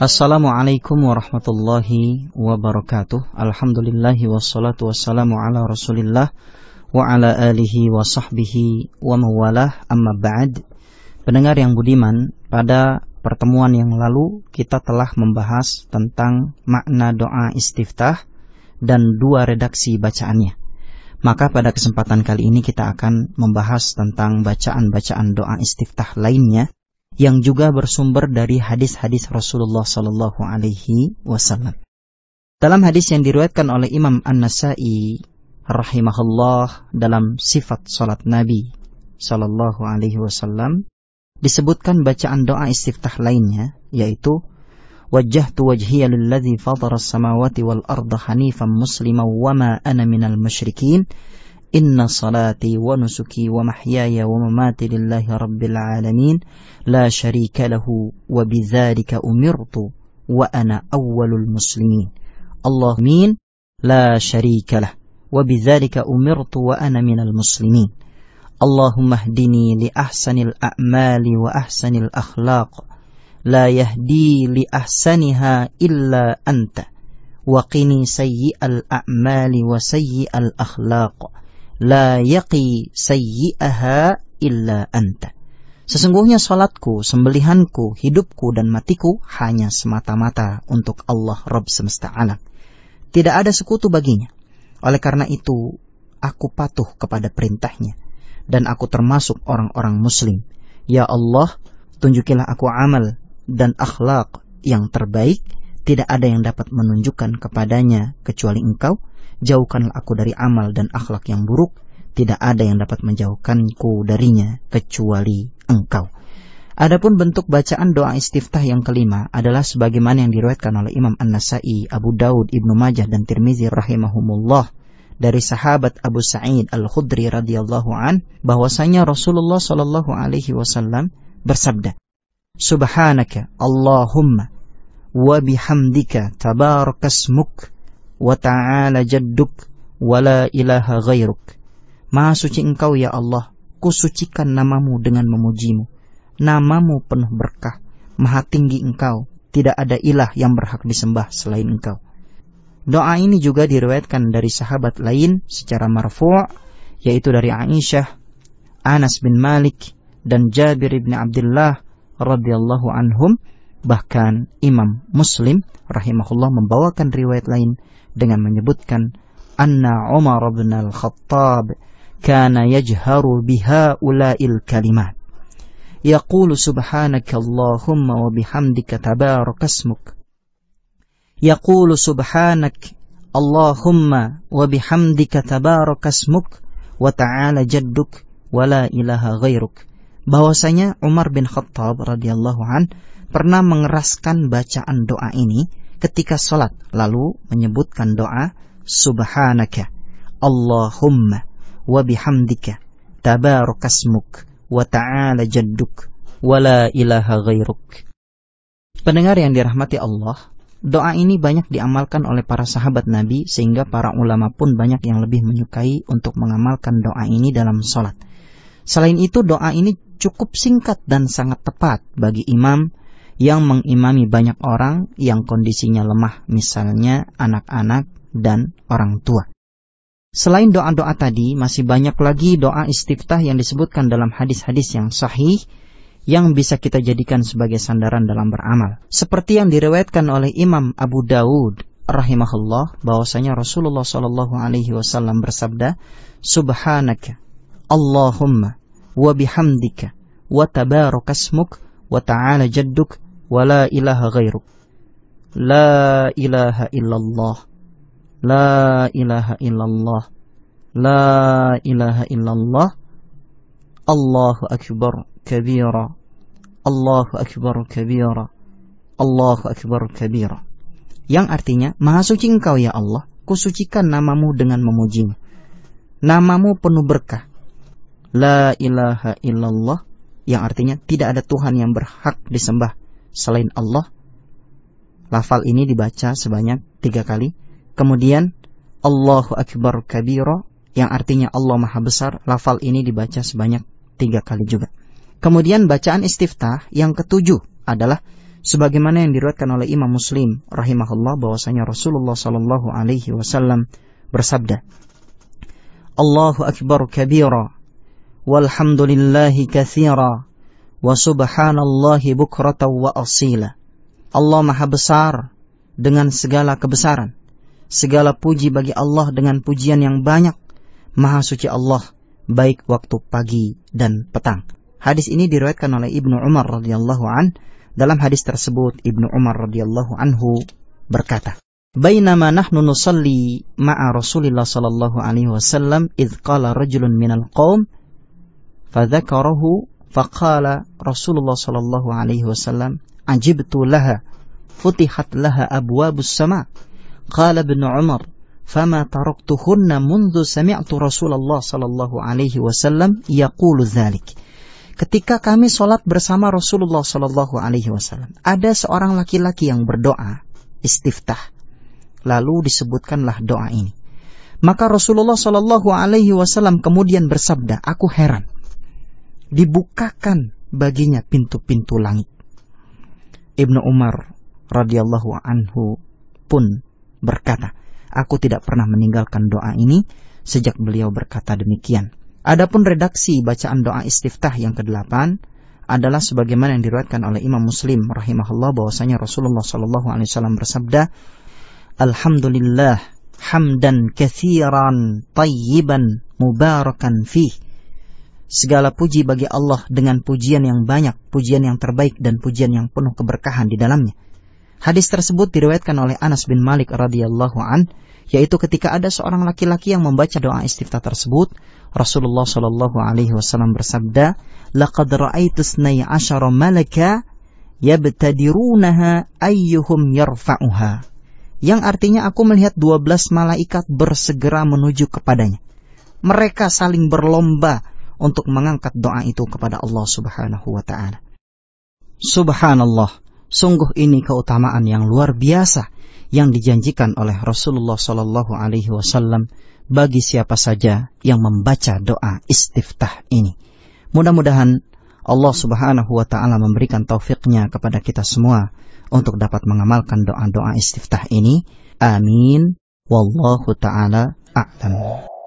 Assalamualaikum warahmatullahi wabarakatuh. Alhamdulillahi wassalatu wassalamu ala Rasulillah wa ala alihi wa sahbihi wa mawalah amma ba'd. Pendengar yang budiman, pada pertemuan yang lalu kita telah membahas tentang makna doa istiftah dan dua redaksi bacaannya. Maka pada kesempatan kali ini kita akan membahas tentang bacaan-bacaan doa istiftah lainnya yang juga bersumber dari hadis-hadis Rasulullah Sallallahu Alaihi Wasallam. Dalam hadis yang diriwayatkan oleh Imam An-Nasai rahimahullah dalam sifat salat Nabi Sallallahu Alaihi Wasallam disebutkan bacaan doa istiftah lainnya yaitu wajjahtu wajhiya lilladzi fatara as-samawati wal arda hanifan musliman wa ma ana minal musyrikin إن صلاتي ونسكي ومحياي ومماتي لله رب العالمين لا شريك له وبذلك أمرت وأنا أول المسلمين. الله مين لا شريك له وبذلك أمرت وأنا من المسلمين. اللهم اهدني لأحسن الأعمال وأحسن الأخلاق. لا يهدي لأحسنها إلا أنت. وقني سيء الأعمال وسيء الأخلاق. La yaqi sayyi'aha illa anta. Sesungguhnya salatku, sembelihanku, hidupku dan matiku hanya semata-mata untuk Allah Rabb semesta alam. Tidak ada sekutu baginya. Oleh karena itu, aku patuh kepada perintahnya. Dan aku termasuk orang-orang muslim. Ya Allah, tunjukilah aku amal dan akhlak yang terbaik. Tidak ada yang dapat menunjukkan kepadanya kecuali engkau jauhkanlah aku dari amal dan akhlak yang buruk, tidak ada yang dapat menjauhkanku darinya kecuali engkau. Adapun bentuk bacaan doa istiftah yang kelima adalah sebagaimana yang diriwayatkan oleh Imam An-Nasai, Abu Daud, Ibnu Majah dan Tirmizi rahimahumullah dari sahabat Abu Sa'id Al-Khudri radhiyallahu an bahwasanya Rasulullah shallallahu alaihi wasallam bersabda, "Subhanaka Allahumma wa bihamdika tabarakasmuk wa ta'ala jadduk wa la ilaha ghairuk. Maha suci engkau ya Allah, kusucikan namamu dengan memujimu. Namamu penuh berkah, maha tinggi engkau, tidak ada ilah yang berhak disembah selain engkau. Doa ini juga diriwayatkan dari sahabat lain secara marfu' yaitu dari Aisyah, Anas bin Malik dan Jabir bin Abdullah radhiyallahu anhum bahkan Imam Muslim rahimahullah membawakan riwayat lain dengan menyebutkan anna Umar bin Al-Khattab kana yajharu biha ulail kalimat. Yaqulu subhanaka Allahumma wa bihamdika tabarak asmuk yaqulu subhanak Allahumma wa bihamdika tabarak asmuk wa ta'ala jadduk wa la ilaha ghairuk bahwasanya Umar bin Khattab radhiyallahu an pernah mengeraskan bacaan doa ini ketika sholat lalu menyebutkan doa subhanaka Allahumma wa bihamdika tabarakasmuk wa ta'ala jadduk wa la ilaha ghairuk Pendengar yang dirahmati Allah, doa ini banyak diamalkan oleh para sahabat Nabi sehingga para ulama pun banyak yang lebih menyukai untuk mengamalkan doa ini dalam sholat. Selain itu doa ini cukup singkat dan sangat tepat bagi imam yang mengimami banyak orang yang kondisinya lemah, misalnya anak-anak dan orang tua. Selain doa-doa tadi, masih banyak lagi doa istiftah yang disebutkan dalam hadis-hadis yang sahih yang bisa kita jadikan sebagai sandaran dalam beramal. Seperti yang diriwayatkan oleh Imam Abu Dawud rahimahullah bahwasanya Rasulullah Shallallahu alaihi wasallam bersabda, "Subhanaka Allahumma wa bihamdika wa tabarakasmuk wa ta'ala jadduk wa la ilaha ghairuk. La ilaha illallah. La ilaha illallah. La ilaha illallah. Allahu akbar kabira. Allahu akbar kabira. Allahu akbar kabira. Yang artinya, Maha suci engkau ya Allah, kusucikan namamu dengan memujimu. Namamu penuh berkah. La ilaha illallah yang artinya tidak ada Tuhan yang berhak disembah selain Allah. Lafal ini dibaca sebanyak tiga kali. Kemudian Allahu Akbar kabiro yang artinya Allah Maha Besar. Lafal ini dibaca sebanyak tiga kali juga. Kemudian bacaan istiftah yang ketujuh adalah sebagaimana yang diriwayatkan oleh Imam Muslim rahimahullah bahwasanya Rasulullah sallallahu alaihi wasallam bersabda Allahu akbar kabira walhamdulillahi katsira wa subhanallahi bukratan wa asila. Allah maha besar dengan segala kebesaran. Segala puji bagi Allah dengan pujian yang banyak. Maha suci Allah baik waktu pagi dan petang. Hadis ini diriwayatkan oleh Ibnu Umar radhiyallahu an. Dalam hadis tersebut Ibnu Umar radhiyallahu anhu berkata, "Bainama nahnu nusalli ma'a Rasulillah sallallahu alaihi wasallam idz qala rajulun minal qaum fadzakarahu faqala Rasulullah sallallahu alaihi wasallam ajibtu laha futihat laha abwabus sama." Qala Ibnu Umar فما تركتهن منذ سمعت رسول الله صلى الله عليه وسلم يقول ذلك ketika kami sholat bersama Rasulullah Shallallahu Alaihi Wasallam, ada seorang laki-laki yang berdoa istiftah. Lalu disebutkanlah doa ini. Maka Rasulullah Shallallahu Alaihi Wasallam kemudian bersabda, aku heran. Dibukakan baginya pintu-pintu langit. Ibnu Umar radhiyallahu anhu pun berkata, aku tidak pernah meninggalkan doa ini sejak beliau berkata demikian. Adapun redaksi bacaan doa istiftah yang kedelapan adalah sebagaimana yang diriwayatkan oleh Imam Muslim rahimahullah bahwasanya Rasulullah Shallallahu alaihi wasallam bersabda Alhamdulillah hamdan kathiran tayyiban mubarakan fih Segala puji bagi Allah dengan pujian yang banyak, pujian yang terbaik dan pujian yang penuh keberkahan di dalamnya. Hadis tersebut diriwayatkan oleh Anas bin Malik radhiyallahu an, yaitu ketika ada seorang laki-laki yang membaca doa istiftah tersebut, Rasulullah Shallallahu Alaihi Wasallam bersabda, "Laqad ra'aitu asyara malaka yabtadirunaha ayyuhum yarfa'uha." Yang artinya aku melihat 12 malaikat bersegera menuju kepadanya. Mereka saling berlomba untuk mengangkat doa itu kepada Allah Subhanahu wa taala. Subhanallah, sungguh ini keutamaan yang luar biasa yang dijanjikan oleh Rasulullah Shallallahu alaihi wasallam bagi siapa saja yang membaca doa istiftah ini. Mudah-mudahan Allah Subhanahu wa taala memberikan taufiknya kepada kita semua untuk dapat mengamalkan doa-doa istiftah ini. Amin. Wallahu taala a'lam.